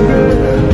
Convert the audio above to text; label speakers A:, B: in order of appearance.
A: Spirit